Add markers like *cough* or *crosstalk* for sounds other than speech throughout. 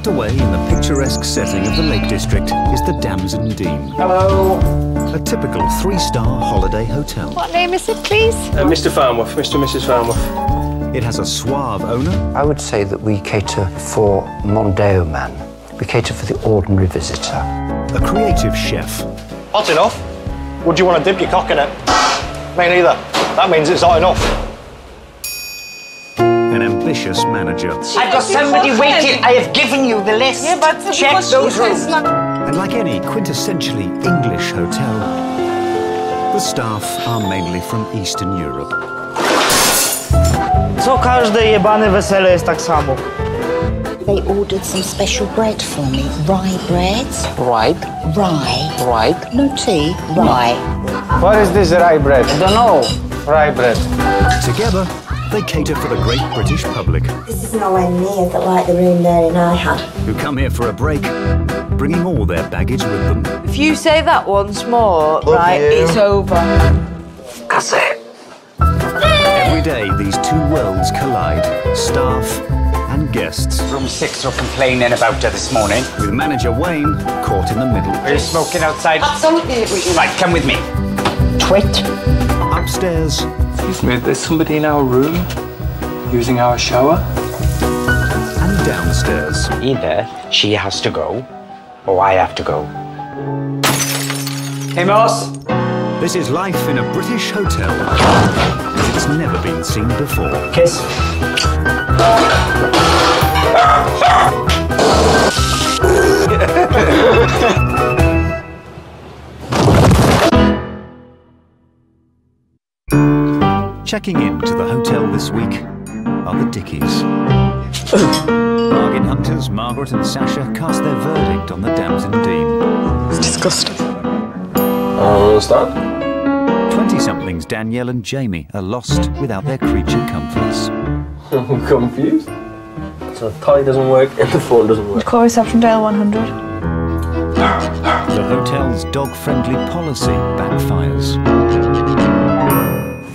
Tucked away in the picturesque setting of the Lake District is the Damson Dene. Hello. A typical three-star holiday hotel. What name is it, please? Uh, Mr. Farnworth, Mr. and Mrs. Farnworth. It has a suave owner. I would say that we cater for Mondeo man. We cater for the ordinary visitor. A creative chef. Hot enough? Would you want to dip your cock in it? Me neither. That means it's hot enough. An ambitious manager. I've got somebody waiting. I have given you the list. Yeah, but Check those rooms. And like any quintessentially English hotel, the staff are mainly from Eastern Europe. Co każde jebane wesele jest tak samo. They ordered some special bread for me. Rye bread. Right, Rye. right. No tea. Rye. What is this rye bread? I don't know. Rye bread. Together, they cater for the great British public This is nowhere near the, like the room there in IHAD. who come here for a break, bringing all their baggage with them. If you say that once more, right, you. it's over. That's it. Every day, these two worlds collide staff and guests, Room six are complaining about her this morning. with manager Wayne caught in the middle. Are you smoking outside? Absolutely. Right, come with me. Twit. Upstairs, Excuse me, there's somebody in our room using our shower. and downstairs. Either she has to go, or I have to go. Hey, Moss. This is life in a British hotel as it's never been seen before. Kiss. *laughs* Checking in to the hotel this week are the Dickies. *coughs* Bargain hunters Margaret and Sasha cast their verdict on the Damson Dene. It's disgusting. I don't understand. 20 somethings Danielle and Jamie are lost without their creature comforts. *laughs* I'm confused. So the tie doesn't work and the phone doesn't work. Call reception dial 100. The hotel's dog friendly policy backfires.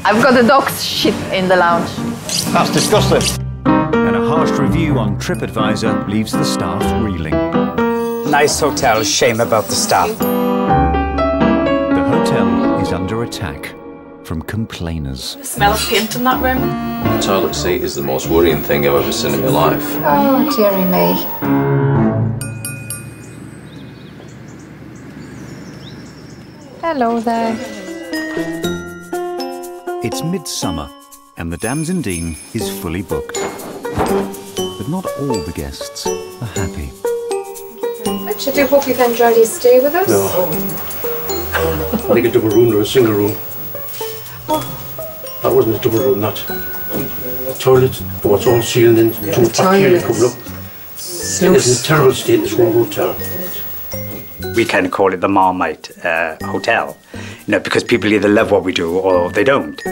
I've got the dog's shit in the lounge. That's disgusting. And a harsh review on TripAdvisor leaves the staff reeling. Nice hotel, shame about the staff. The hotel is under attack from complainers. The Smell of paint in that room. The toilet seat is the most worrying thing I've ever seen in my life. Oh, dearie me. Hello there. It's midsummer, and the Damson Dene is fully booked. But not all the guests are happy. Much. I do hope you've enjoyed your stay with us. No. I think a double room or a single room. That wasn't a double room, that. Toilet, oh, it's all sealed in, too much bacteria coming up. It's in a terrible state, this whole hotel. We kind of call it the Marmite uh, Hotel, you know, because people either love what we do or they don't. So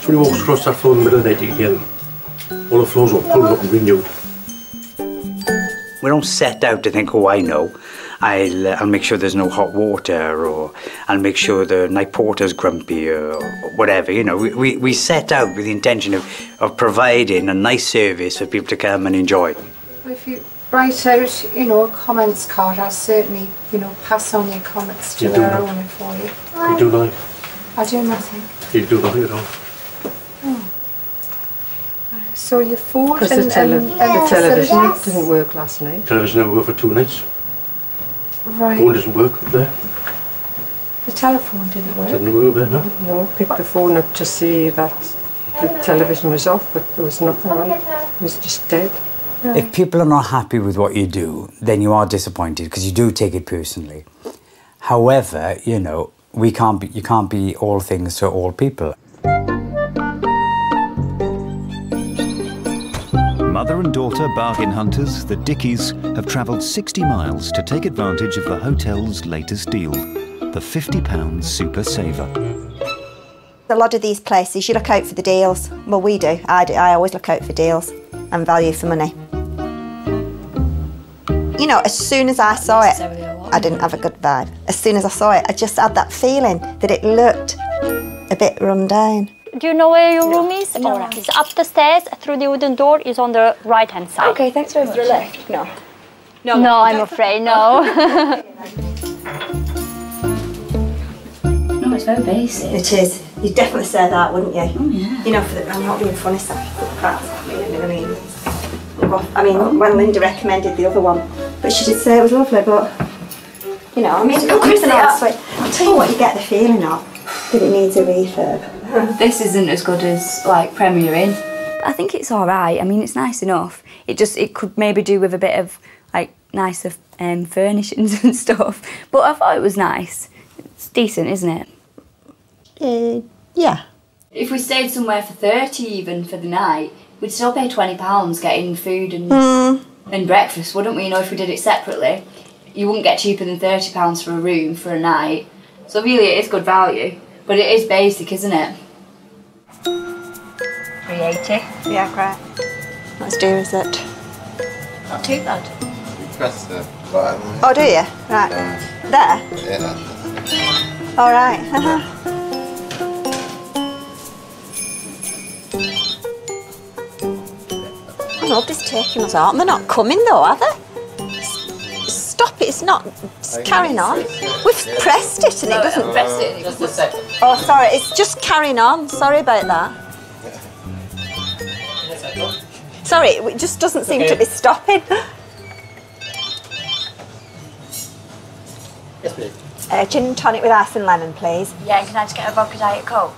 Somebody walks across that floor in the middle of the night, you can hear them. All the floors were pulled up and renewed. We don't set out to think, oh, I know. I'll, uh, I'll make sure there's no hot water, or I'll make sure the night porter's grumpy, or whatever. You know, we, we, we set out with the intention of, of providing a nice service for people to come and enjoy. If you write out, you know, a comments card, I'll certainly, you know, pass on your comments to You our owner for you. You do like, I do nothing. you do nothing at all. Oh. Uh, so your food Because and, the, tele- and, the television facilities? didn't work last night. Television never worked for two nights. Right. Phone doesn't work up there. The telephone didn't work. Didn't work up there, no. No, picked the phone up to see that the television was off, but there was nothing on it. It was just dead. If people are not happy with what you do, then you are disappointed because you do take it personally. However, you know, we can't be, you can't be all things to all people. Mother and daughter bargain hunters, the Dickies, have travelled 60 miles to take advantage of the hotel's latest deal the £50 Super Saver. A lot of these places, you look out for the deals. Well, we do. I, do. I always look out for deals and value for money. You know, as soon as I saw it, I didn't have a good vibe. As soon as I saw it, I just had that feeling that it looked a bit run down. Do you know where your room is? All right. It's up the stairs through the wooden door. Is on the right hand side. Okay, thanks very much. left? No. No, no I'm afraid no. *laughs* no, it's very basic. It is. You'd definitely say that, wouldn't you? Oh, yeah. You know, for the, I'm not being funny, Sam. That's, I mean, I mean, when Linda recommended the other one, but she did say it was lovely, but, you know, I mean, look at that. I'll tell you what, you get the feeling of, that it needs a refurb. *laughs* this isn't as good as, like, Premier Inn. I think it's all right. I mean, it's nice enough. It just, it could maybe do with a bit of, like, nicer um, furnishings *laughs* and stuff. But I thought it was nice. It's decent, isn't it? Uh, yeah. If we stayed somewhere for 30 even for the night, we'd still pay £20 getting food and, mm. And breakfast, wouldn't we? You know, if we did it separately, you wouldn't get cheaper than £30 for a room for a night. So really it is good value, but it is basic, isn't it? 380. Yeah, great. Not as dear as it. Not too bad. You press the button. Oh, do you? Right. There? Yeah. All right. *laughs* Nobody's taking us out. They're not coming though, are they? Stop it, it's not. It's carrying on. We've pressed it and no, it doesn't. Press it. Just a second. Oh, sorry, it's just carrying on. Sorry about that. Sorry, it just doesn't seem okay. to be stopping. Yes, please. Uh, gin and tonic with ice and lemon, please. Yeah, and can I just get a vodka diet coke?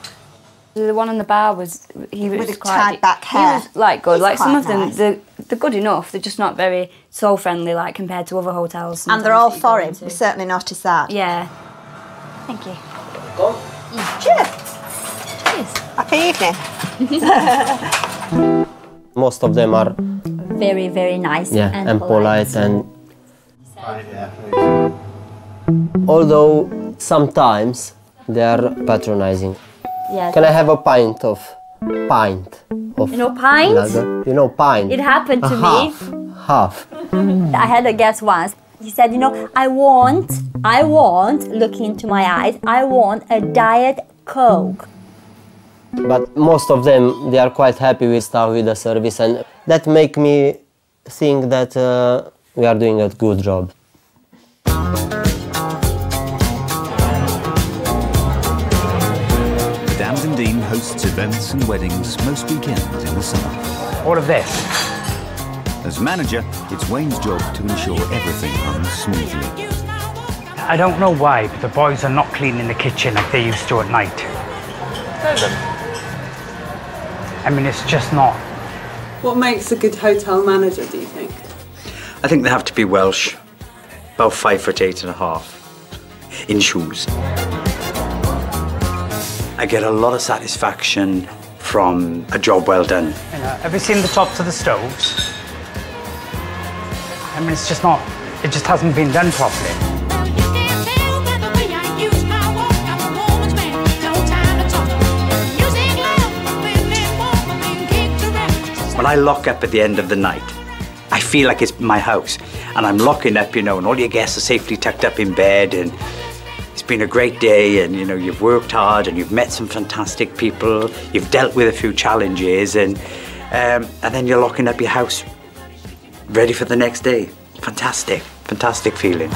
The one on the bar was he was With quite tied back hair. He was like good. He's like some of them, nice. they're, they're good enough. They're just not very soul friendly, like compared to other hotels. And they're all that you go foreign. We certainly noticed that. Yeah. Thank you. Cheers. Cheers. Happy evening. *laughs* Most of them are Very, very nice yeah and, and polite and although sometimes they are patronizing. Yeah. Can I have a pint of pint of You know, pint? lager? You know pint. It happened to A me. half. Half. I had a guest once. He said, you know, I want, I want, looking into my eyes, I want a diet coke. But most of them they are quite happy with stuff with the service and that make me think that uh, we are doing a good job. Dene events and weddings most weekends in the summer. All of this. As manager, it's Wayne's job to ensure everything runs smoothly. I don't know why, but the boys are not cleaning the kitchen like they used to at night. I mean, it's just not. What makes a good hotel manager, do you think? I think they have to be Welsh, about five foot eight and a half, in shoes. I get a lot of satisfaction from a job well done. You know, have you seen the tops of the stoves? I mean, it's just not, it just hasn't been done properly. When I lock up at the end of the night, I feel like it's my house. And I'm locking up, you know, and all your guests are safely tucked up in bed and been a great day and you know you've worked hard and you've met some fantastic people. You've dealt with a few challenges and um, and then you're locking up your house ready for the next day. Fantastic fantastic feeling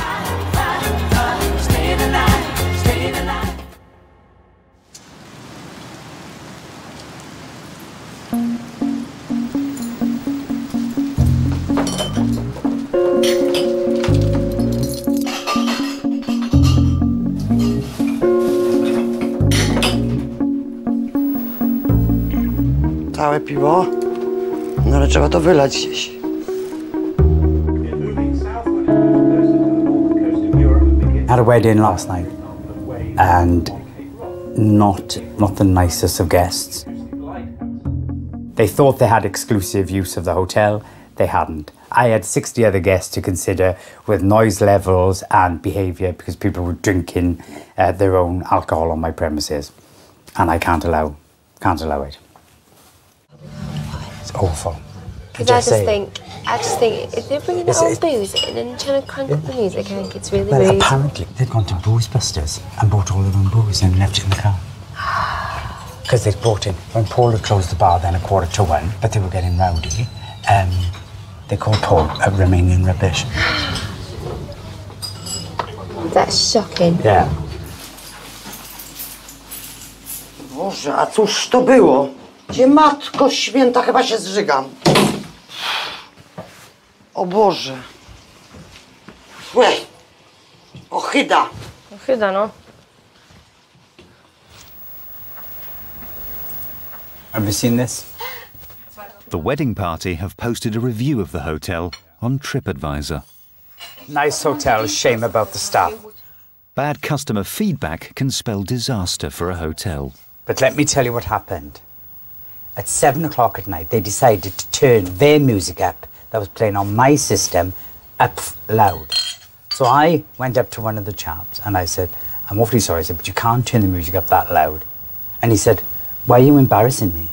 Piwo? No ale trzeba to wylać gdzieś. had a wedding last night and not not the nicest of guests. They thought they had exclusive use of the hotel. They hadn't. I had 60 other guests to consider with noise levels and behavior because people were drinking uh, their own alcohol on my premises. And i can't allow can't allow it it's awful Because I just think, I just think if they're bringing It's- their own it's- booze in and trying to crank up the music, I think it's really Well, rude. apparently they'd gone to Booze Busters and bought all their own booze and left it in the car. *sighs* Because they'd brought in, when Paul had closed the bar then a quarter to one, but they were getting rowdy, um, they called Paul a Romanian rubbish. That's shocking. Yeah. Boże, a cóż to było? Gdzie matko święta, chyba się zżygam. O Boże. Łe. Ochyda. Chyba no. Have you seen this? The wedding party have posted a review of the hotel on TripAdvisor. Nice hotel, shame about the staff. Bad customer feedback can spell disaster for a hotel. But let me tell you what happened. At seven o'clock at night, they decided to turn their music up that was playing on my system up loud. So I went up to one of the chaps and I said, I'm awfully sorry, I said, but you can't turn the music up that loud. And he said, Why are you embarrassing me?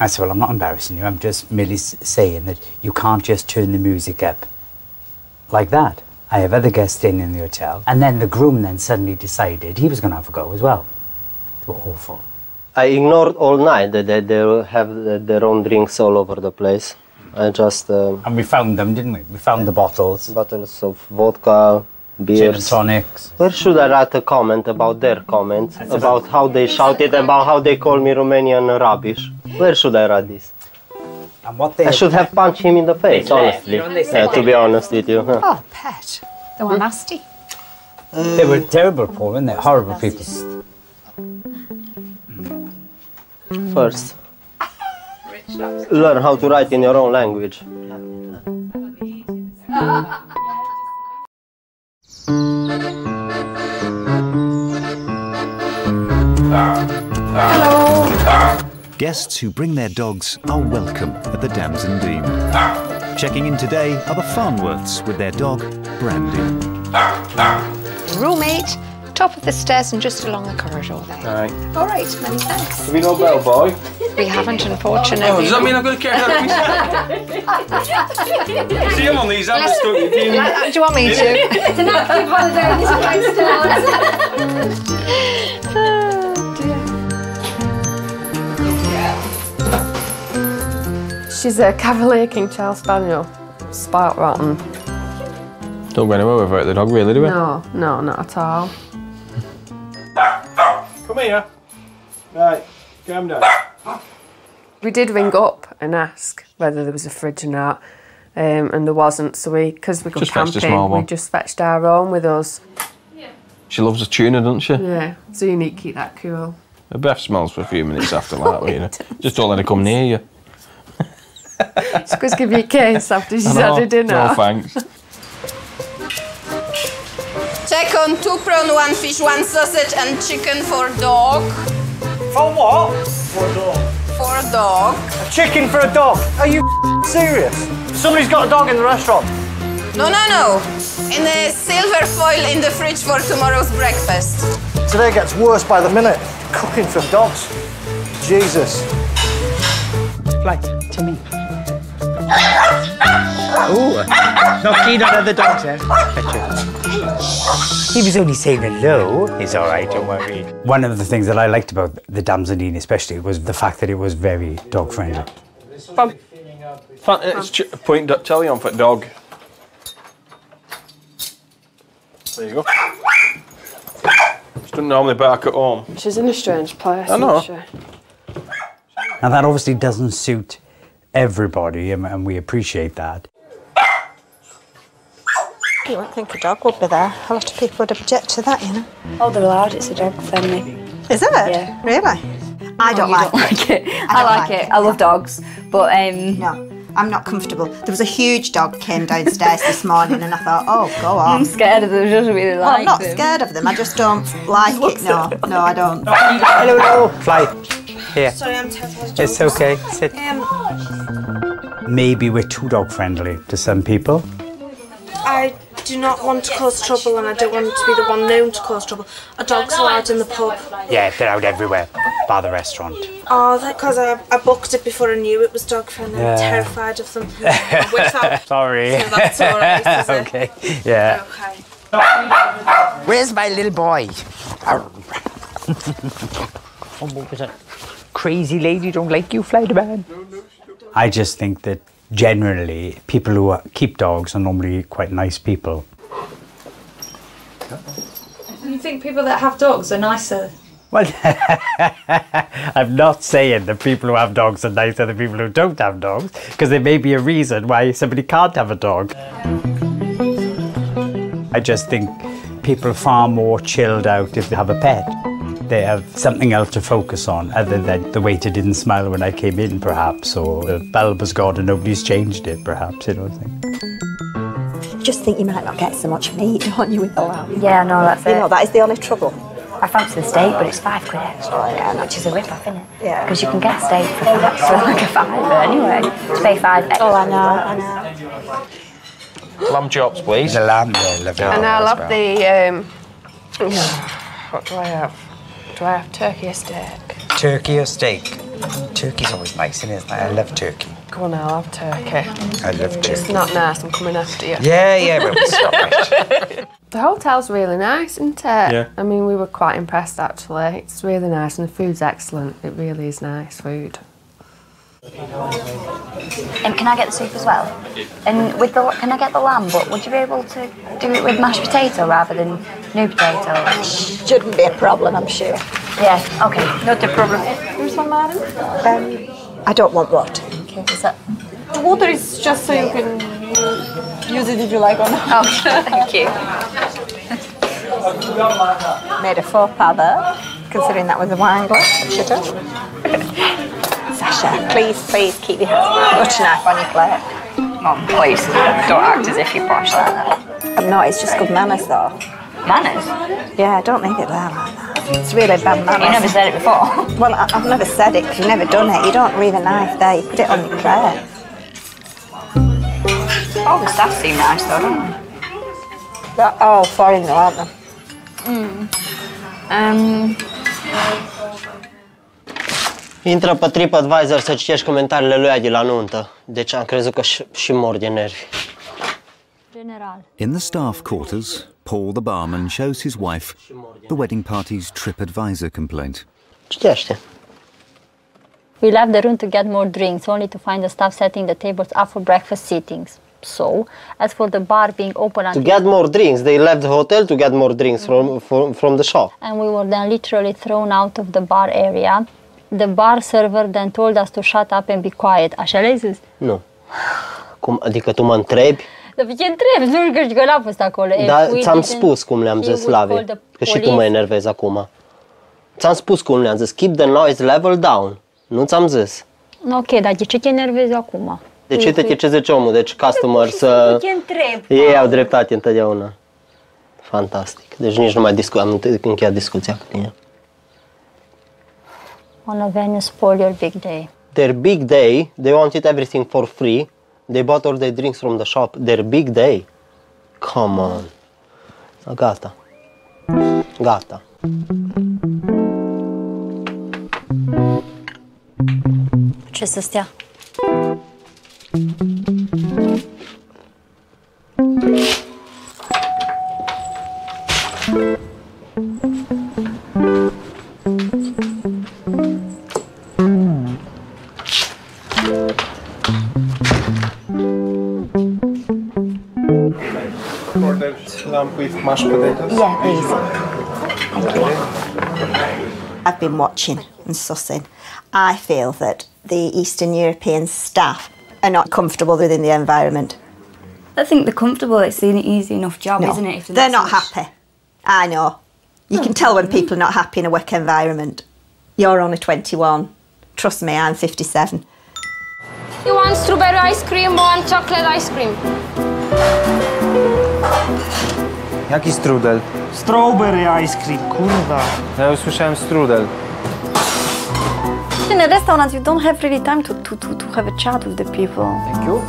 I said, Well, I'm not embarrassing you. I'm just merely saying that you can't just turn the music up like that. I have other guests staying in the hotel. And then the groom then suddenly decided he was going to have a go as well. They were awful. I ignored all night that they, they have their own drinks all over the place. I just. Uh, and we found them, didn't we? We found the bottles. Bottles of vodka, beers. Gin tonics. Where should I write a comment about their comment? About how they shouted, about how they call me Romanian rubbish? Where should I write this? And what they I should have punched him in the face, honestly. you know, they said Yeah, to be honest with you. huh. Oh, pet. They were nasty. They were terrible, Paul, weren't they? Horrible people. First, learn how to write in your own language. Hello. Guests who bring their dogs are welcome at the Damson Dene. Checking in today are the Farnworths with their dog, Brandy. Roommate, top of the stairs and just along the corridor there. Alright. All right, many thanks. Have we no bellboy? We haven't, unfortunately. Oh, does that mean I've got to carry out *laughs* See, I'm on these apps, don't you? Do you- Uh, Do you want me to? It's an active holiday, this place starts. She's a Cavalier King Charles Spaniel. Spark rotten. Don't go anywhere without the dog, really, do we? No, no, not at all. Come here. Right, calm down. We did ring up and ask whether there was a fridge or not, um, and there wasn't. So we, because we go Just camping, we just fetched our own with us. She loves a tuna, doesn't she? Yeah, so you need to keep that cool. Her breath smells for a few minutes after that, *laughs* you know. Just don't let her come near you. She's going to give you a case after *laughs* she's know. had her dinner. No thanks. *laughs* Check on two prawn, one fish, one sausage, and chicken for dog. For what? For a dog. For a dog. A chicken for a dog? Are you serious? Somebody's got a dog in the restaurant. No, no, no. In the silver foil in the fridge for tomorrow's breakfast. Today gets worse by the minute. Cooking for dogs. Jesus. Right, to me. *laughs* Oh, not keen on other dogs then. He was only saying hello. He's all right, don't worry. One of the things that I liked about the Damson Dene especially was the fact that it was very dog friendly. Fun. Fun. Uh, it's ch- point dot telly on for dog. There you go. She doesn't normally bark at home. She's in a strange place. I know. isn't? Now that obviously doesn't suit everybody, and, and we appreciate that. You wouldn't think a dog would be there. A lot of people would object to that, you know. Oh, they're allowed. It's a dog friendly. Is it? Yeah. Really? I don't you like don't it. like it. I I, don't like, like it. I love dogs, but um, No, I'm not comfortable. There was a huge dog came downstairs this morning, and I thought, oh, go on. I'm scared of them. Just really Well, I'm not them. scared of them. I just don't *laughs* like it. No, no, I don't. Hello, hello. Fly. Here. Sorry, I'm terrified. It's okay. Sit. Um, Maybe we're too dog friendly to some people. I do not want to cause trouble and I don't want to be the one known to cause trouble. A dog's allowed in the pub. Yeah, they're out everywhere, bar the restaurant. Oh, that because I, I booked it before I knew it was dog friendly. Yeah. I'm terrified of them. I wish that- Sorry. So that's all right, *laughs* is it? okay. Yeah. Okay. Where's my little boy? *laughs* Oh, what was that? Crazy lady don't like you, Flighterman. I just think that generally people who keep dogs are normally quite nice people. You think people that have dogs are nicer? Well, *laughs* I'm not saying that people who have dogs are nicer than people who don't have dogs, because there may be a reason why somebody can't have a dog. I just think people are far more chilled out if they have a pet. They have something else to focus on, other than the waiter didn't smile when I came in, perhaps, or the bulb has gone and nobody's changed it, perhaps, you know what I think. Just think you might not get so much meat, *laughs* don't you, with the lamb? Yeah, no, that's You it. know, that is the only trouble. I fancy the steak, but it's five quid extra. Yeah, which is a rip-off, isn't it? Yeah. Because you can get steak for, five, *laughs* for like a fiver anyway. To pay five extra. Oh, I know, I know. Lamb chops, please. The lamb, yeah, lovely. and I love have the. Um, *sighs* what do I have? Do I have turkey or steak? Turkey or steak? Turkey's always nice, isn't it? I love turkey. Go on, I'll have turkey. I love turkey. It's not nice, I'm coming after you. Yeah, yeah, but we stop it. The hotel's really nice, isn't it? Yeah. I mean, we were quite impressed actually. It's really nice and the food's excellent. It really is nice food. And can I get the soup as well? And with the can I get the lamb? But would you be able to do it with mashed potato rather than new potato? Shouldn't be a problem, I'm sure. Yeah. Okay. Not a problem. Here's one, madam. Um, I don't want water. Okay. Is that? The water is just so you can use it if you like or not. Oh, *laughs* thank you. Made a faux pas there, considering that was a wine glass. Should have. *laughs* Sasha, please, please keep your butter knife on your plate. Mom, please don't act as if posh like that. I'm not, it's just good manners though. Manners? Yeah, don't leave it there like that. It's really bad manners. You never said it before. *laughs* Well, I, I've never said it because you've never done it. You don't leave a knife there, you put it on your plate. Oh, the staff seem nice though, don't they? They're all foreign though, aren't they? Mm. Um, Intră pe TripAdvisor să citești comentariile lui Adi la nuntă. Deci am crezut că și, și mor de nervi. General. In the staff quarters, Paul the barman shows his wife the wedding party's TripAdvisor complaint. Citește. We left the room to get more drinks, only to find the staff setting the tables up for breakfast sittings. So, as for the bar being open To get more drinks. They left the hotel to get more drinks from, from, from the shop. and we were then literally thrown out of the bar area, the bar server then told us to shut up and be quiet. Așa le-ai zis? Nu. Cum, adică tu mă întrebi? Dar pe ce întrebi? Nu știu că n-a fost acolo. If Dar we ți-am didn't- spus cum le-am he zis would Slavi. call the Că și tu police. mă enervezi acum. Ți-am spus cum le-am zis. Keep the noise level down. Nu ți-am zis. Ok, dar de ce te enervezi acum? De ce te ce zice omul? Deci customer să... Ce întreb? Ei au dreptate întotdeauna. Fantastic. Deci nici nu mai discu- am încheiat discuția cu tine. On a venue spoil your big day. Their big day, they wanted everything for free. They bought all their drinks from the shop. Their big day. Come on. Gata. Gata. Ce să stea? Mashed potatoes. Yeah, please. Thank you. I've been watching and sussing. I feel that the Eastern European staff are not comfortable within the environment. I think they're comfortable. It's an easy enough job, No, isn't it? If they're not happy. I know. You can tell when people are not happy in a work environment. You're only 21. Trust me, I'm 57. You want strawberry ice cream or chocolate ice cream? Jaki strudel? Strawberry ice cream, kurwa. Ja usłyszałem strudel. In a restaurant, you don't have really time to, to, to, to have a chat with the people. Thank you.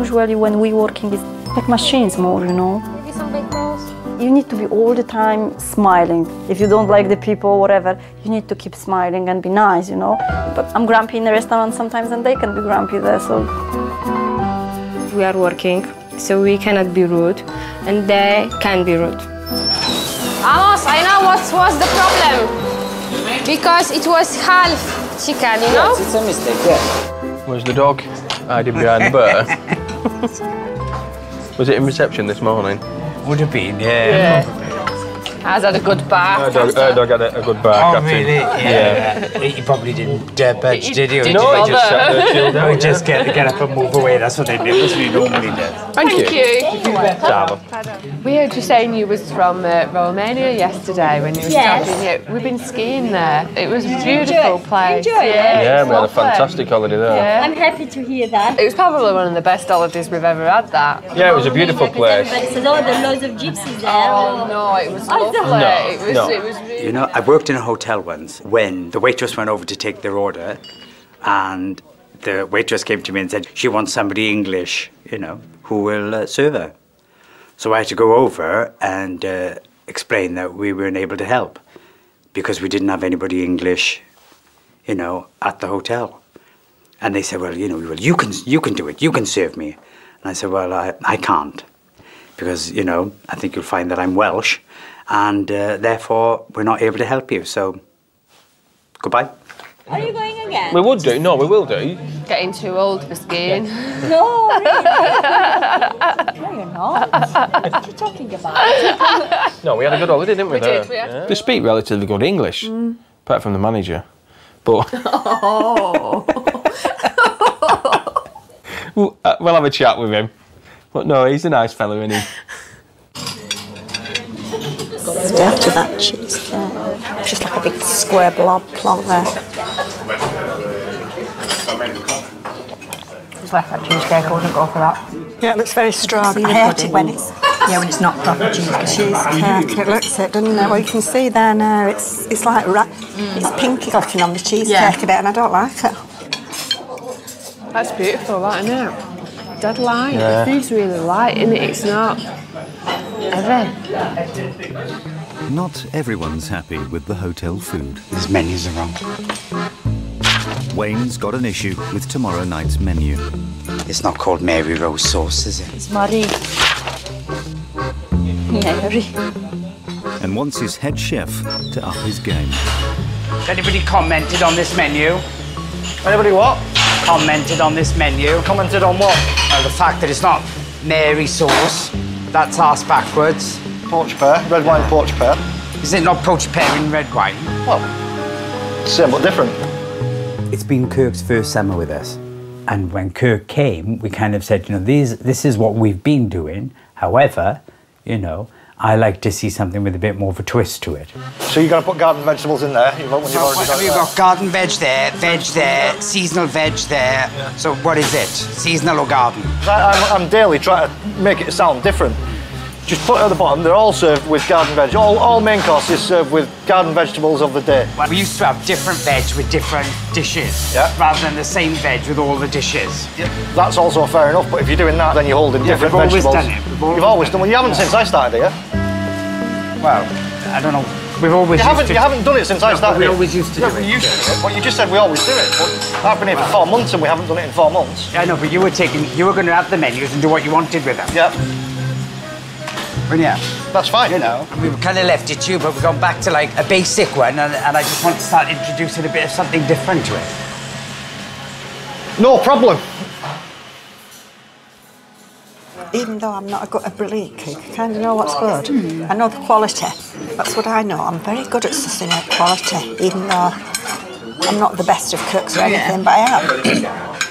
Usually, when we working, it's like machines more, you know. Maybe some baked rolls? You need to be all the time smiling. If you don't like the people, whatever, you need to keep smiling and be nice, you know. But I'm grumpy in the restaurant sometimes, and they can be grumpy there, so. We are working, so we cannot be rude, and they can be rude. Amos, I know what was the problem. Because it was half chicken, you know? it's a mistake, yeah. Where's the dog? Hiding behind the bar. *laughs* Was it in reception this morning? Would have been, yeah. Yeah. Has had a good bath. Her dog, her dog had a, a good bark Oh, after. really? Yeah. He probably didn't uh, budge, did he? Or Did did you he just sat there, chilled No, out, he just get, get up and move away. That's what they do. That's what he normally does. Thank you. We heard you saying you was from uh, Romania yesterday when you were Yes. stopping here. We've been skiing there. It was a beautiful place. enjoy it? Yeah, Yeah, it was we had a lovely. fantastic holiday there. Yeah. I'm happy to hear that. It was probably one of the best holidays we've ever had. That. Yeah, it was a beautiful place. But it's a lot of loads of gypsies there. Oh no, it was Oh, lovely. No, it was. no. It was. Really You know, I worked in a hotel once when the waitress went over to take their order, and the waitress came to me and said she wants somebody English, you know, who will uh, serve her. So I had to go over and uh, explain that we weren't able to help because we didn't have anybody English, you know, at the hotel. And they said, well, you know, well, you can, you can do it. You can serve me. And I said, well, I, I can't because, you know, I think you'll find that I'm Welsh and uh, therefore we're not able to help you. So, goodbye. Are you going again? We would do. No, we will do. Getting too old for skiing. *laughs* No, really? no, you're not. What are you talking about? No, we had a good holiday, didn't we? We there? did, we had- They speak relatively good English, apart from the manager. But Oh. *laughs* *laughs* we'll, uh, we'll have a chat with him. But no, he's a nice fellow, isn't he? It's dirty that cheese there. It's just like a big square blob plonk there. Just left that cheesecake, I wouldn't go for that. Yeah, it looks very strong. I hate it when it's Yeah, when it's not proper cheesecake. cheesecake. It looks it, doesn't it? Well, you can see there now. It's it's like ra- it's pinky looking on the cheesecake Yeah. a bit, and I don't like it. That's beautiful, that isn't it? Dead light. Yeah. The food's really light, isn't it? It's not heavy. Not everyone's happy with the hotel food. These menus are wrong. Wayne's got an issue with tomorrow night's menu. It's not called Mary Rose sauce, is it? It's Marie. Mary. And wants his head chef to up his game. Has anybody commented on this menu? Anybody what? Commented on this menu. Commented on what? Well, the fact that it's not Mary sauce. That's asked backwards. Poached pear, red wine poached pear. Is it not poached pear in red wine? Well, same but different. It's been Kirk's first summer with us. And when Kirk came, we kind of said, you know, these, this is what we've been doing. However, you know, I like to see something with a bit more of a twist to it. So you're going to put garden vegetables in there? You've, when you've already done You've got garden veg there, veg there, seasonal veg there. So what is it? Seasonal or garden? I, I'm, I'm daily trying to make it sound different. Just put it at the bottom. They're all served with garden veg. All, all main courses is served with garden vegetables of the day. We used to have different veg with different dishes, Yeah. rather than the same veg with all the dishes. That's also fair enough. But if you're doing that, then you're holding Yeah, different we've always done it. We've always You've always done. Well, you haven't since I started here. Well, I don't know. We've always You haven't. You haven't done it since I started. we here. always used to No, do we it. used to do it. Well, you just said we always do it. But I've been here for four months and we haven't done it in four months. I know, but you were taking, you were going to have the menus and do what you wanted with them. Yeah. Well, yeah. That's fine. You know, we kind of left it to you, but we've gone back to like a basic one, and, and I just want to start introducing a bit of something different to it. No problem. Even though I'm not a, good, a brilliant cook, I kind of know what's good. I know the quality. That's what I know. I'm very good at sussing out quality, even though I'm not the best of cooks or anything, but I am.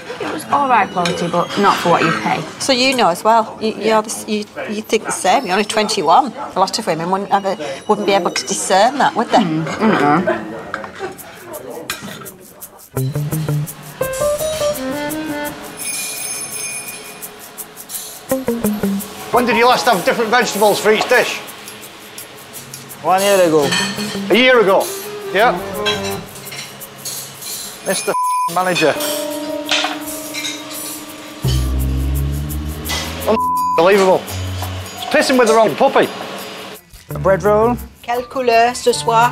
It was all right quality, but not for what you pay. So you know as well. You, you're the, you, you think the same. You're only 21. A lot of women wouldn't have a, wouldn't be able to discern that, would they? Mm-hmm. When did you last have different vegetables for each dish? One year ago. A year ago. Yeah. Mm-hmm. Mr. Manager. Unbelievable. It's pissing with the wrong puppy. A bread roll? Quelle couleur ce soir?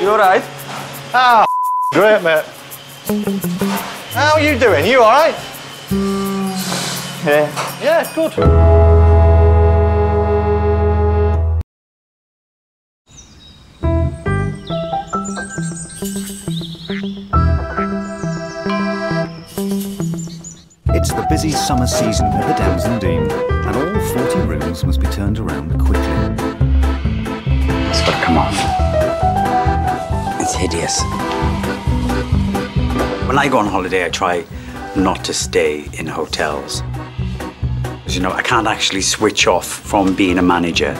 You alright? Ah, *laughs* great, mate. How are you doing? You alright? Yeah. Yeah, good. Busy summer season at the and Dene, and all 40 rooms must be turned around quickly. It's got come off. It's hideous. When I go on holiday, I try not to stay in hotels. 'Cause, you know, I can't actually switch off from being a manager.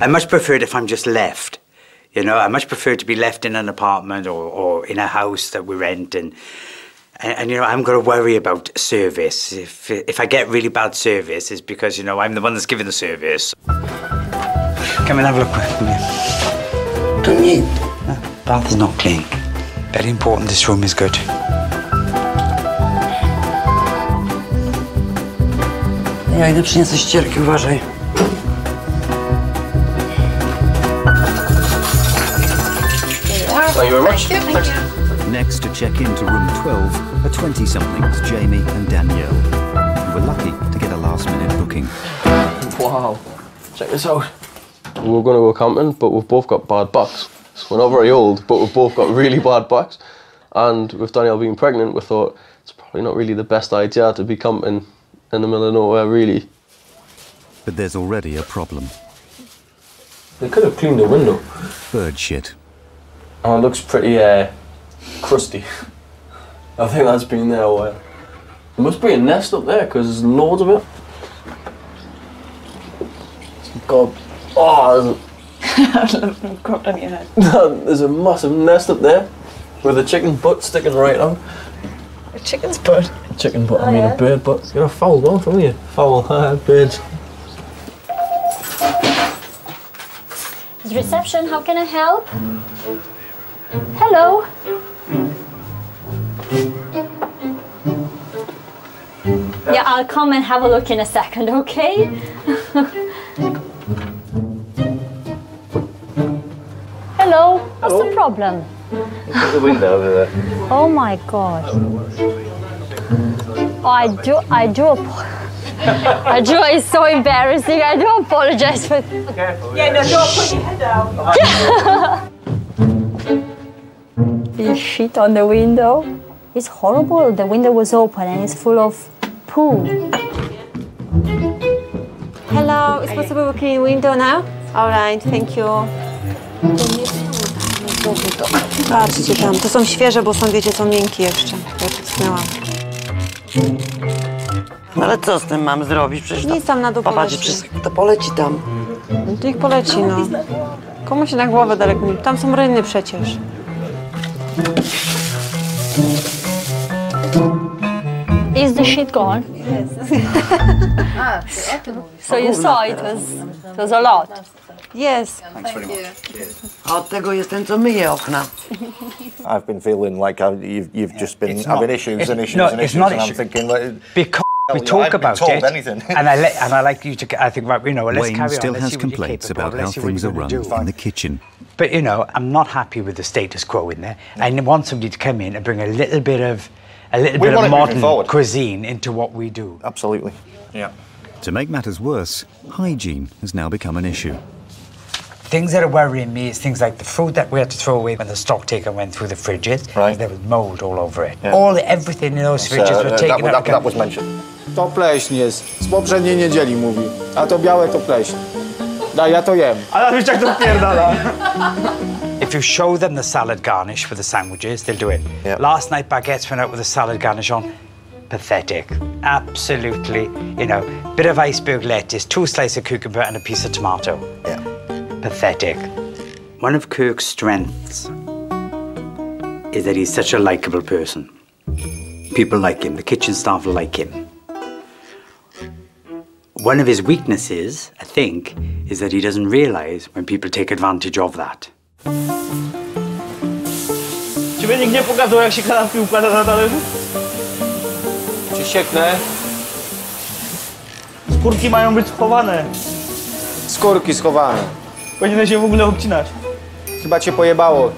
I much prefer it if I'm just left. You know, I much prefer to be left in an apartment or, or in a house that we rent and, and, and you know, I'm going to worry about service. If, if I get really bad service, it's because, you know, I'm the one that's giving the service. Come and have a look with me. Don't need. Bath is not clean. Very important this room is good. Ja idę przyniosę ścierki, uważaj. Thank you very much. Thanks. Next to check into room 12 are 20 somethings Jamie and Danielle, who were lucky to get a last minute booking. Wow. Check this out. We're going to go camping, but we've both got bad backs. So we're not very old, but we've both got really bad backs. And with Danielle being pregnant, we thought it's probably not really the best idea to be camping in the middle of nowhere, really. But there's already a problem. They could have cleaned the window. Bird shit. Oh, it looks pretty uh, crusty. I think that's been there a while. There must be a nest up there because there's loads of it. God. Oh, *laughs* Cropped on your head. there's, *laughs* there's a massive nest up there with a chicken butt sticking right out. A chicken's butt. Chicken butt, Oh, I mean yeah? a bird butt. You're a foul one from you. Foul, *laughs* birds. It's reception, how can I help? Hello? Yeah, I'll come and have a look in a second, okay? *laughs* Hello, what's the problem? the window over there. *laughs* Oh my god. Oh, I do, I do, apo- *laughs* I do, it's so embarrassing. I do apologize for. Yeah, no, don't put your head down. You shit on the window. It's horrible. The window was open and it's full of poo. Hello, is possible clean window now? All right, thank you. Patrzcie tam, to są świeże, bo są, wiecie, co miękkie jeszcze. Ja tknęłam. No ale co z tym mam zrobić? Przecież Nic tam na dół Popatrzcie, poleci. to poleci tam. No to ich poleci, no. Komu się na głowę daleko. Tam są ryny przecież. Is the shit gone? Yes. So you ah, saw it was, it was a lot. Yes. A od tego jest ten, co myje okna. I've been feeling like I, you've, you've just been It's having not- issues and issues no, and it's issues, not and I'm issue. thinking, like, Because we Hell, talk I haven't about told it, anything. *laughs* and I let, and I like you to. I think, right, you know, let's Wayne carry on. still let's has see what you're complaints capable about how let's see what things are you're run gonna do. in the kitchen. But you know, I'm not happy with the status quo in there. I want somebody to come in and bring a little bit of a little We bit want of it modern forward. cuisine into what we do. Absolutely. Yeah. To make matters worse, hygiene has now become an issue. Things that are worrying me is things like the food that we had to throw away when the stock taker went through the fridges. Right. There was mold all over it. Yeah. All everything in those fridges uh, were that- taken that- out. that was mentioned. To pleśń jest. Z poprzedniej niedzieli mówi. A to białe to pleśń. Da, ja to jem. Ale wiesz jak to wpierdala. If you show them the salad garnish with the sandwiches, they'll do it. Last night, baguettes went out with a salad garnish on. Pathetic. Absolutely, you know, bit of iceberg lettuce, two slices of cucumber, and a piece of tomato. Yeah. Pathetic. One of Kirk's strengths is that he's such a likable person. People like him, the kitchen staff like him. One of his weaknesses, I think, is that he doesn't realize when people take advantage of that. Ciebie nikt nie pokazał jak się kanapki układa na talerzu? Czy sieknę? Skórki mają być schowane. Skórki schowane. Powinny się w ogóle obcinać. Chyba cię pojebało.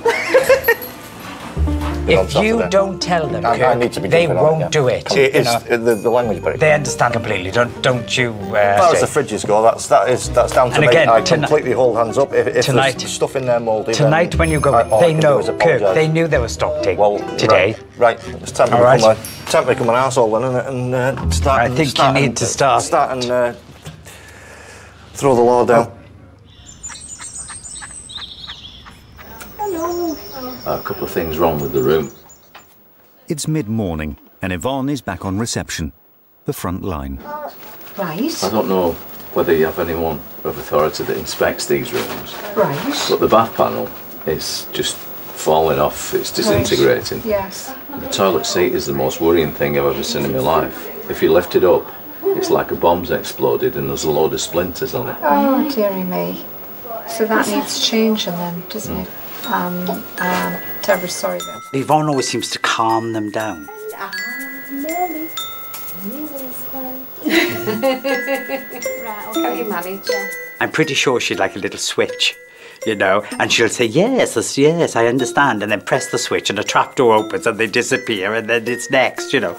On If you don't tell them, I, I Kurt, need to be they won't yeah. do it. It is the, the language barrier. They understand completely. Don't don't you? Uh, As far as the fridges go, that's that is that's down to And me. again, I completely hold hands up. If, if Tonight- there's stuff in there mouldy, Tonight, when you go, I- they know. Kirk, they knew they were stopping Well, today. Right, right. It's time to become right. a time to become an asshole then? And uh, start. I and- think you need and, to start. Start and uh, throw the law down. A couple of things wrong with the room. It's mid morning, and Yvonne is back on reception, the front line. Right. I don't know whether you have anyone of authority that inspects these rooms, Right. but the bath panel is just falling off, it's disintegrating. Yes. The toilet seat is the most worrying thing I've ever seen in my life. If you lift it up, it's like a bomb's exploded and there's a load of splinters on it. Oh, dearie me. So that needs changing then, doesn't it? Um, um, terribly sorry then. Yvonne always seems to calm them down. Can you manage? I'm pretty sure she'd like a little switch, you know, and she'll say, yes, yes, yes, I understand, and then press the switch and a trap door opens and they disappear and then it's next, you know.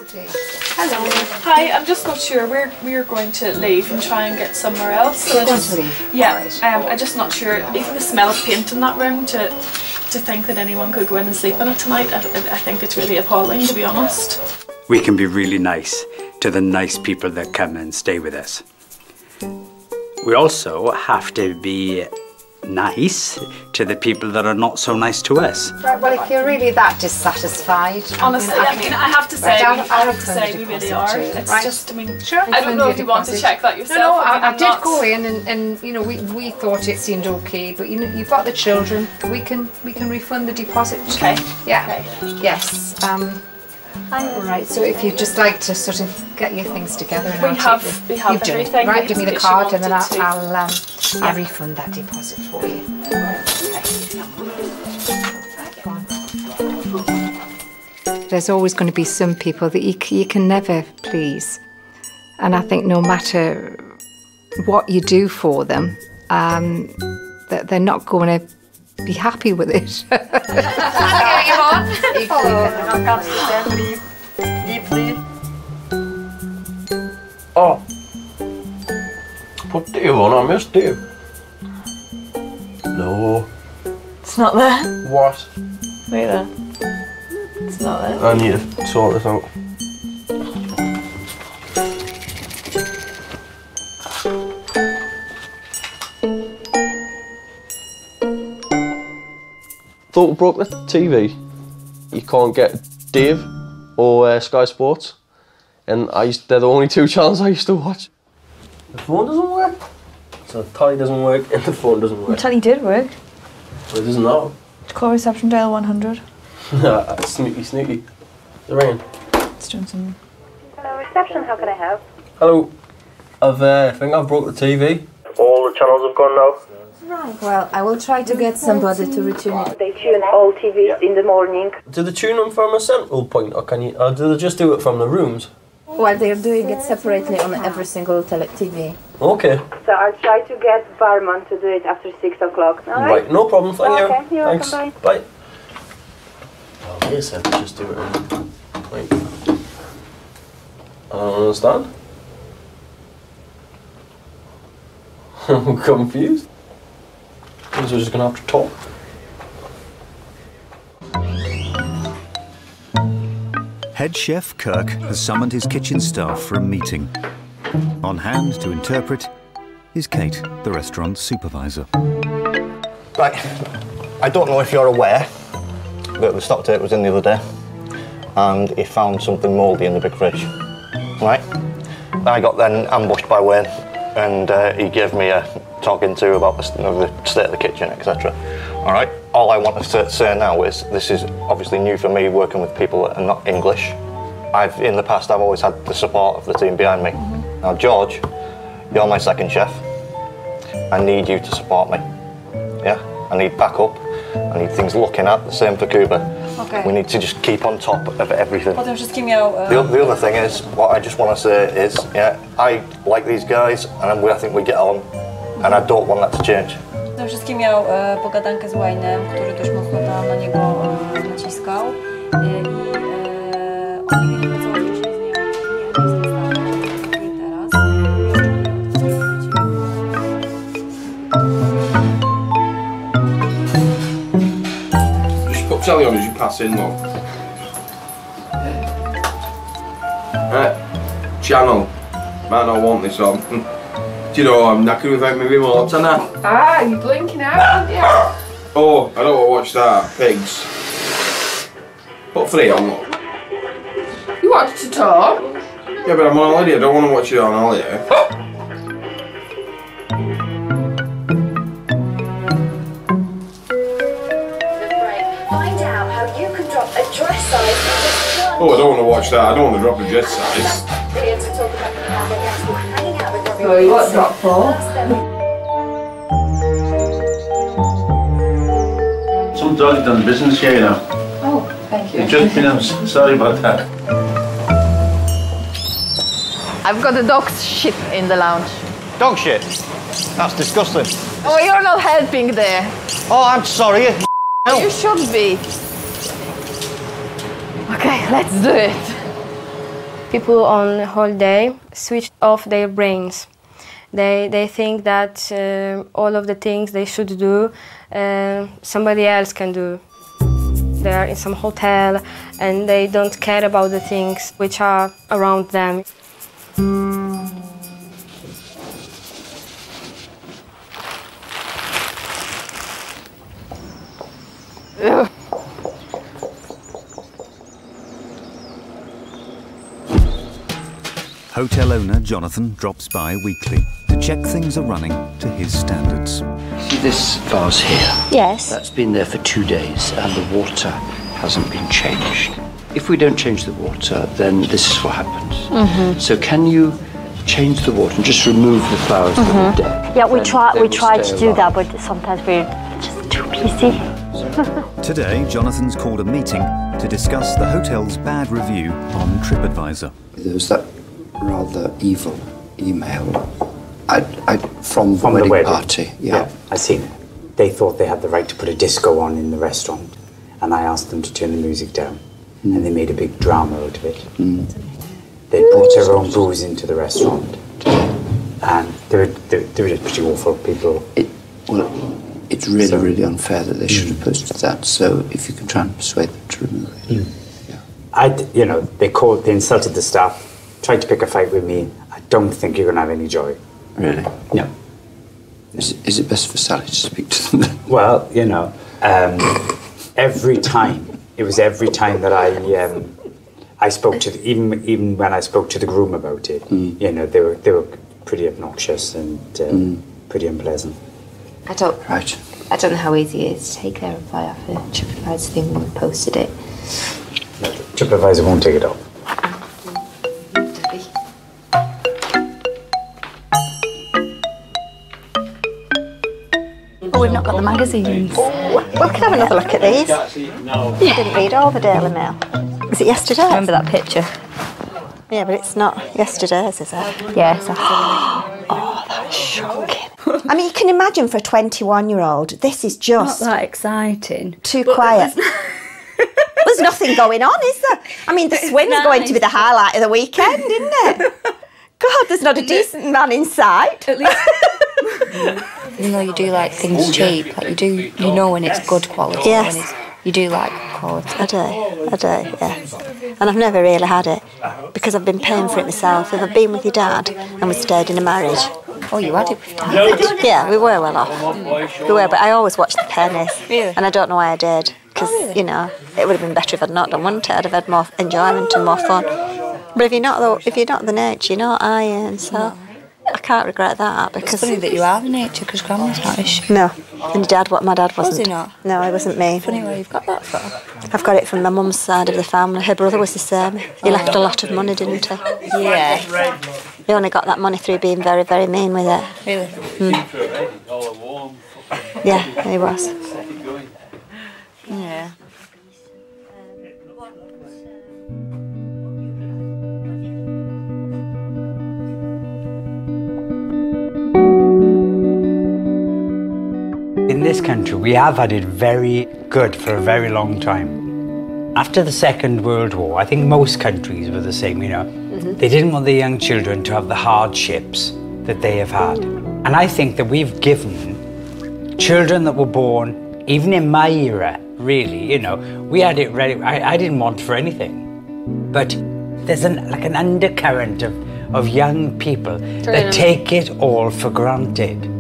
Hello. Hi, I'm just not sure. We're we're going to leave and try and get somewhere else. So I going just to leave? yeah. Um, I'm just not sure. Even the smell of paint in that room to to think that anyone could go in and sleep in it tonight. I, I think it's really appalling, to be honest. We can be really nice to the nice people that come and stay with us. We also have to be nice to the people that are not so nice to us. Right, well, if you're really that dissatisfied... Honestly, I mean, I have to say, Right, I'll- I have to say, the we really are. It's right? just, I mean, Sure. I don't know if you want to check that yourself. No, no, I, mean, I, I did not- go in and, and you know we, we thought it seemed okay, but you know you've got the children. We can we can refund the deposit. Okay. Yeah. Yes. Um. All right. So if you'd just like to sort of get your things together, and We have- the- we have you've done everything. Right. Give me the card, and then I'll to- I'll, um, Yeah. I'll refund that deposit for you. There's always going to be some people that you, you can never please. And I think no matter what you do for them, um, that they're not going to be happy with it. *laughs* Oh. Put Dave on, I missed Dave. No. It's not there. What? Wait there. It's not there. I need to sort this out. Thought broke the TV. You can't get Dave or uh, Sky Sports, and I used, they're the only two *laughs* channels I used to watch. The phone doesn't work. So the tie doesn't work and the phone doesn't work. The work. telly did work. But it doesn't now. Call reception dial 100. *laughs* sneaky, sneaky. The rain. It's doing something. Hello, reception. How can I help? Hello. I've uh, I think I've broke the TV. All the channels have gone now. Right. Well, I will try to mm, get somebody to mm. return it. They tune all TVs in the morning. Do they tune them from a central point, or can you? Or do they just do it from the rooms? Well, they're doing it separately on every single tele- TV. Okay. So I'll try to get barman to do it after six o'clock. All right. Right. No problem. Thank you. Okay, you're Thanks. welcome, Bye. Oh, they said to just do it in point. I don't understand. *laughs* I'm confused. Means we're just gonna have to talk. Head chef Kirk has summoned his kitchen staff for a meeting. On hand to interpret is Kate, the restaurant supervisor. Right. I don't know if you're aware, but the stock tape was in the other day, and he found something mouldy in the big fridge. Right. I got then ambushed by Wayne, and uh, he gave me a talking to about the, st- the state of the kitchen, etc. All right. All I want to say now is this is obviously new for me working with people that are not English. I've in the past I've always had the support of the team behind me. Now George, you're my second chef. I need you to support me. Yeah, I need backup. I need things looking at. The same for Kuba. Okay. We need to just keep on top of everything. Potem wszystkim miał... The, Uh, the other thing is, what I just want to say is, yeah, I like these guys, and we, I think we get on, and I don't want that to change. No, Wszystkim miał e, pogadankę z Wayne'em, który dość mocno na, na niego e, naciskał. E, I e, oni mieli bardzo się z nim. Nie, teraz. Just put telly on as you pass in, though. Right. Channel. Man, I want this on. Do you know, I'm knackered without my remote, and I. Ah, you're blinking out, aren't you? Oh, I don't want to watch that. Pigs. Put three on, look. You watched it all? Yeah, but I'm on holiday. I don't want to watch it on holiday. Find out how you can drop a dress size in just one Oh, I don't want to watch that. I don't want to drop a dress size. Hanging out with Robbie So you what Williams. drop for? Some dog done business here, you know. Oh, thank you. You just, you know, s- sorry about that. I've got a dog shit in the lounge. Dog shit? That's disgusting. Oh, you're not helping there. Oh, I'm sorry. You should be. Okay, let's do it. People on holiday switch off their brains. They, they think that uh, all of the things they should do, uh, somebody else can do. They are in some hotel and they don't care about the things which are around them. Ugh. Hotel owner Jonathan drops by weekly to check things are running to his standards. See this vase here? Yes. That's been there for two days and the water hasn't been changed. If we don't change the water, then this is what happens. Mhm. So can you change the water and just remove the flowers from the deck? Yeah, we Then try we try stay to do that, but sometimes we're just too busy. *laughs* Today, Jonathan's called a meeting to discuss the hotel's bad review on TripAdvisor. There was that rather evil email I, I, from the From wedding the wedding. party. Yeah. I seen it. They thought they had the right to put a disco on in the restaurant, and I asked them to turn the music down, mm. and they made a big drama out of it. Mm. They brought their own booze into the restaurant, and they were, they, they were just pretty awful people. It, well, it's really, So- really unfair that they should have mm. posted that. So if you can try and persuade them to remove it. I, d- you know, they called, they insulted the staff, tried to pick a fight with me. I don't think you're going to have any joy. Really? No. Is, is it best for Sally to speak to them? Well, you know, um, every time it was every time that I um, I spoke to the, even even when I spoke to the groom about it, you know, they were they were pretty obnoxious and um, pretty unpleasant. I don't. Right. I don't know how easy it is to take their reply off a TripAdvisor thing when we posted it. TripAdvisor won't take it off. Got the magazines. Oh, well, we can have another look at these. I didn't read all the Daily Mail. Was it yesterday? Remember that picture? Yeah, but it's not yesterday's, is it? Yes. *gasps* Oh, that's shocking. I mean, you can imagine for a 21 year old, this is just. Not that exciting. Too quiet. *laughs* There's nothing going on, is there? I mean, the swing's going to be the highlight of the weekend, isn't it? *laughs* God, there's not a decent man in sight. At least. *laughs* Even though you do like things oh, cheap, like you do, you know when it's good quality. Yes. When it's, you do like quality. I do, I do, yeah. And I've never really had it because I've been paying for it myself. If I've been with your dad and we stayed in a marriage. Oh, you had it with dad? Yeah, we were well off. We were, but I always watched the pennies. And I don't know why I did. Because, oh, you know, it would have been better if I'd not done, wouldn't it? I'd have had more enjoyment and more fun. But if you're not the, if you're not the nature, you're not iron, so I can't regret that because. It's funny that you are the nature because grandma's not, is she? No. And your dad, what my dad wasn't. wasn't. he not? No, he wasn't me. Funny where you've got that from. I've got it from my mum's side of the family. Her brother was the same. He left a lot of money, didn't he? Yeah. He only got that money through being very, very mean with it. Really? Mm. Yeah, he was. Yeah. This country, we have had it very good for a very long time. After the Second World War, I think most countries were the same, you know. Mhm. They didn't want the young children to have the hardships that they have had. And I think that we've given children that were born, even in my era, really. You know, we had it ready. I, I didn't want for anything, but there's an like an undercurrent of of young people that True. take it all for granted.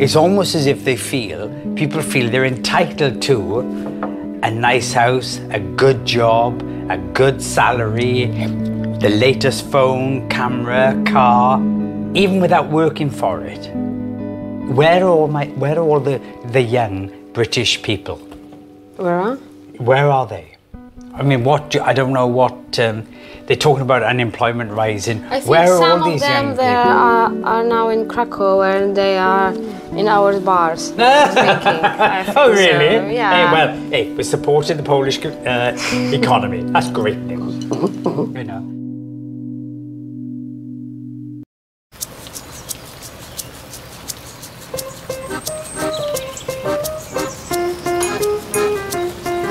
It's almost as if they feel people feel they're entitled to a nice house, a good job, a good salary, the latest phone, camera, car, even without working for it. Where are all my where are all the, the young British people? Where are? Where are they? I mean, what do, I don't know what um, they're talking about unemployment rising. I think Where are some all of these them young they people? are, are now in Krakow and they are in our bars *laughs* drinking. I think oh, so, really? Yeah. Hey, well, hey, we supported the Polish uh, economy. That's great news. you know.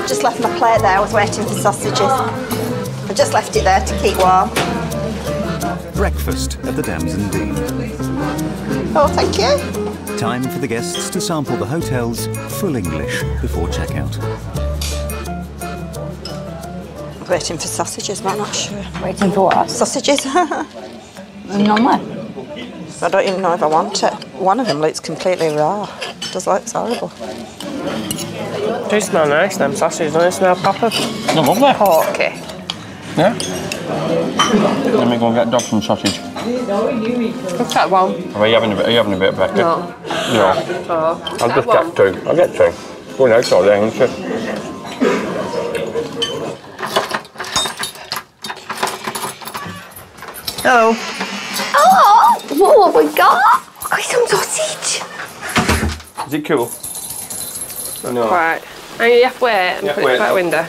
Just left my plate there. I was waiting for sausages. I just left it there to keep warm. Breakfast at the Damson Dene. Oh, thank you. Time for the guests to sample the hotel's full English before checkout. I was waiting for sausages, but I'm not sure. Waiting for what? Sausages. *laughs* Normal. I don't even know if I want it. One of them looks completely raw. Does look horrible. They smell nice, them sausages, don't they smell proper? They're lovely. Porky. Yeah? Let me go and get Dobson sausage. I've got one. Are you having a bit, are you having a bit, Becky? No. No. Oh, I'll just get two. I'll get two. Go next door then, won't you? Hello. Oh, what have we got? Got some sausage. Is it cool? I know. Right. Are you halfway and Yeah, put wait. it back window?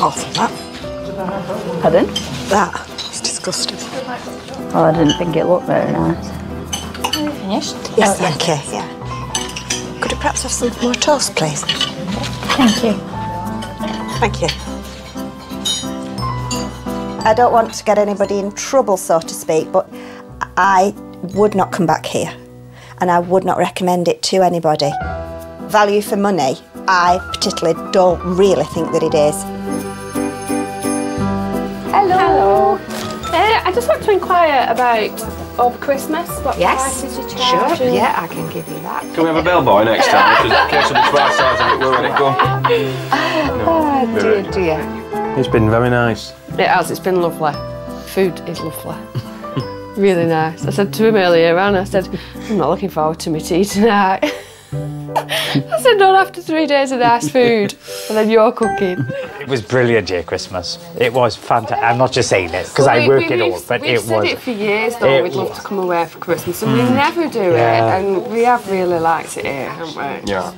Awesome, that. Pardon? That was disgusting. Oh, I didn't think it looked very nice. Finished? Yes, thank you. Yeah. Could you perhaps have some more toast, please? Thank you. Thank you. I don't want to get anybody in trouble, so to speak, but I would not come back here and I would not recommend it to anybody. Value for money, I particularly don't really think that it is. Hello. Uh, I just want to inquire about of Christmas. What Yes, prices you charge? sure. Yeah, I can give you that. Can we have a bellboy next time? Because in case of the twice size of it, where would it go? *laughs* Oh, dear, dear. It's been very nice. It has, it's been lovely. Food is lovely. *laughs* really nice. I said to him earlier on, I said, I'm not looking forward to my tea tonight. *laughs* I said, not after three days of nice food. And then you're cooking. It was brilliant here Christmas. It was fantastic. I'm not just saying it because I We- work we- it all, we've- but we've it said was. it for years though, it we'd love to come away for Christmas and we Mm. never do Yeah. it and we have really liked it here, haven't we? Yeah.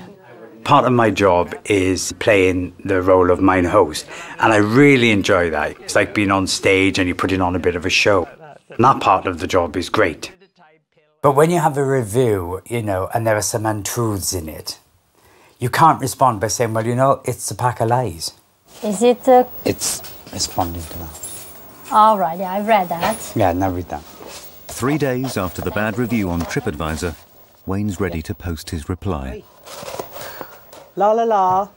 Part of my job is playing the role of mine host, and I really enjoy that. It's like being on stage and you're putting on a bit of a show. And that part of the job is great. But when you have a review, you know, and there are some untruths in it, you can't respond by saying, well, you know, it's a pack of lies. Is it? Uh, It's responding to that. all right. Yeah, I read that. Yeah, now read that. Three days after the bad review on TripAdvisor, Wayne's ready to post his reply. La la la.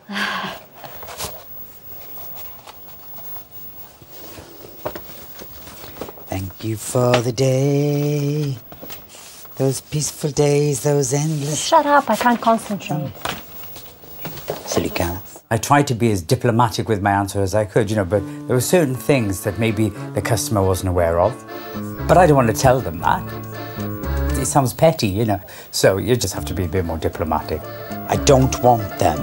Thank you for the day. Those peaceful days, those endless. Shut up! I can't concentrate. Silly cat. I tried to be as diplomatic with my answer as I could, you know, but there were certain things that maybe the customer wasn't aware of. But I don't want to tell them that. It sounds petty, you know. So you just have to be a bit more diplomatic. I don't want them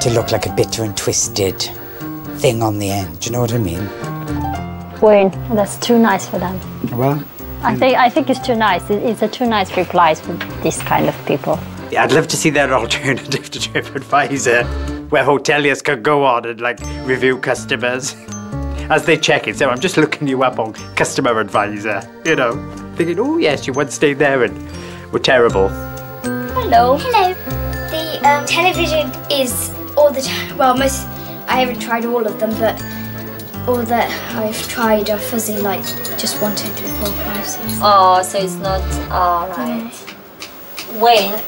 to look like a bitter and twisted thing on the end. Do you know what I mean? Wayne, that's too nice for them. Well, I think I think it's too nice. It's a too nice replies for this kind of people. Yeah, I'd love to see that *laughs* alternative to TripAdvisor, where hoteliers could go on and like review customers *laughs* as they check it. So I'm just looking you up on Customer Advisor, you know, thinking, oh yes, you once stayed there and were terrible. Hello. Hello. The um, television is all the time. Well, most. I haven't tried all of them, but all that I've tried are fuzzy, like just one, two, three, four, five, six. Oh, so it's not all right. Wayne,